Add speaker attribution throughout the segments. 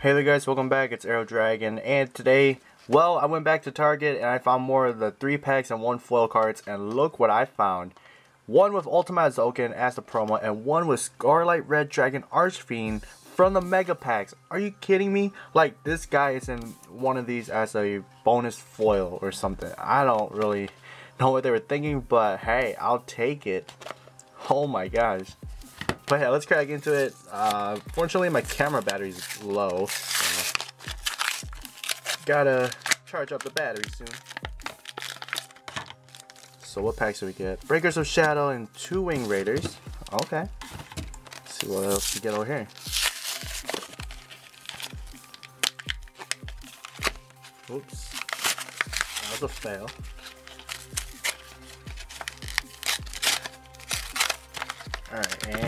Speaker 1: Hey there guys, welcome back, it's Aero Dragon, and today, well, I went back to Target and I found more of the 3 packs and 1 foil cards, and look what I found. One with Ultima Zoken as the promo, and one with Scarlight Red Dragon Archfiend from the Mega Packs. Are you kidding me? Like, this guy is in one of these as a bonus foil or something. I don't really know what they were thinking, but hey, I'll take it. Oh my gosh. But yeah, let's crack into it. Uh, fortunately, my camera battery's low. So gotta charge up the battery soon. So what packs do we get? Breakers of Shadow and two Wing Raiders. Okay. Let's see what else we get over here. Oops. That was a fail. Alright,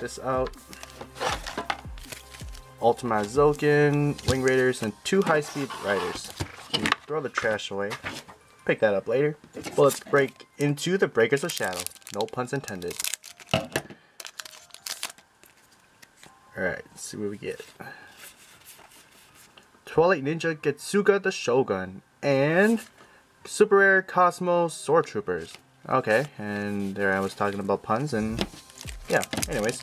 Speaker 1: this out. Ultima Zoken, Wing Raiders, and two high-speed riders. throw the trash away. Pick that up later. Well, let's break into the Breakers of Shadow. No puns intended. Alright, see what we get. Twilight Ninja Getsuga the Shogun. And Super Rare Cosmos Sword Troopers. Okay, and there I was talking about puns, and yeah, anyways.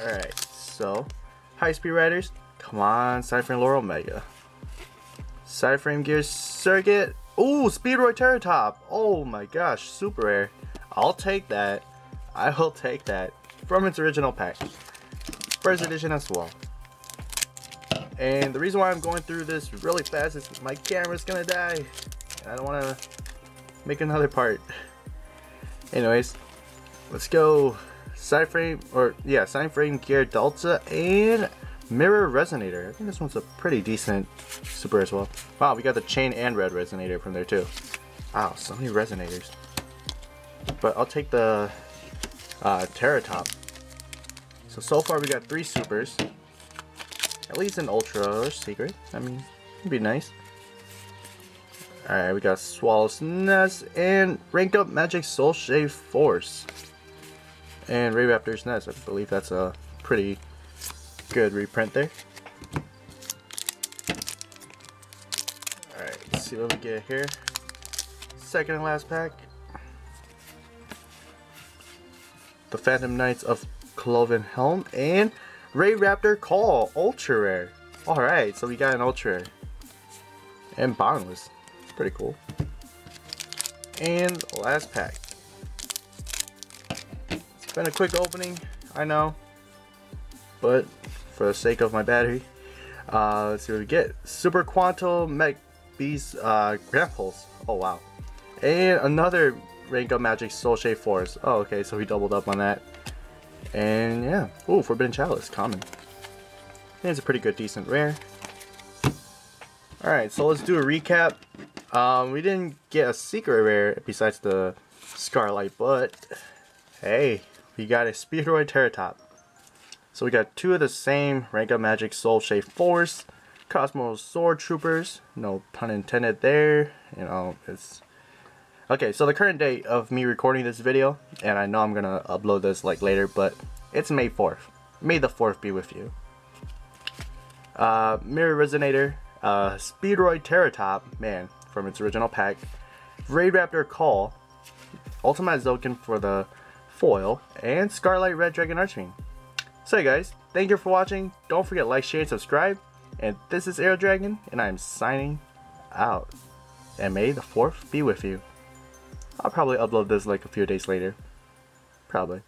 Speaker 1: Alright, so, High Speed Riders, come on, Cyframe Laurel Mega. PSY-Frame Gear Circuit, ooh, Speedroid Terratop, oh my gosh, super rare. I'll take that, I will take that, from its original pack. First edition as well. And the reason why I'm going through this really fast is my camera's gonna die. I don't want to make another part. Anyways, let's go. Side frame, or yeah, side frame gear Delta and mirror resonator. I think this one's a pretty decent super as well. Wow, we got the chain and red resonator from there too. Wow, so many resonators. But I'll take the uh, Terratop. So, so far we got three supers. At least an ultra or secret. I mean, it'd be nice. Alright, we got Swallow's Nest and Ranked Up Magic Soul Shave Force. And Raidraptor's Nest. I believe that's a pretty good reprint there. Alright, let's see what we get here. Second and last pack. The Phantom Knights of Cloven Helm and Raidraptor Call Ultra Rare. Alright, so we got an Ultra Rare. And Boundless pretty cool. And last pack. It's been a quick opening, I know. But for the sake of my battery, uh, let's see what we get. Super Quantal Mech Beast uh, Grampulse. Oh wow. And another Rank Up Magic Soul Shave Force. Oh okay, so we doubled up on that. And yeah. Ooh, Forbidden Chalice, common. it's a pretty good, decent rare. Alright, so let's do a recap. Um, we didn't get a secret rare besides the Scarlight, but hey, we got a Speedroid Terratop. So we got two of the same Rank Magic Soul Shave Force, Cosmos Sword Troopers, no pun intended there, you know, it's... Okay, so the current date of me recording this video, and I know I'm gonna upload this like later, but it's May 4th. May the 4th be with you. Uh, Mirror Resonator, uh, Speedroid Terratop, man, from its original pack, Raid Raptor Call, Ultima Zoken for the foil, and Scarlight Red Dragon Archfiend. So guys, thank you for watching, don't forget like, share, and subscribe, and this is Aero Dragon, and I'm signing out. And may the 4th be with you. I'll probably upload this like a few days later. Probably.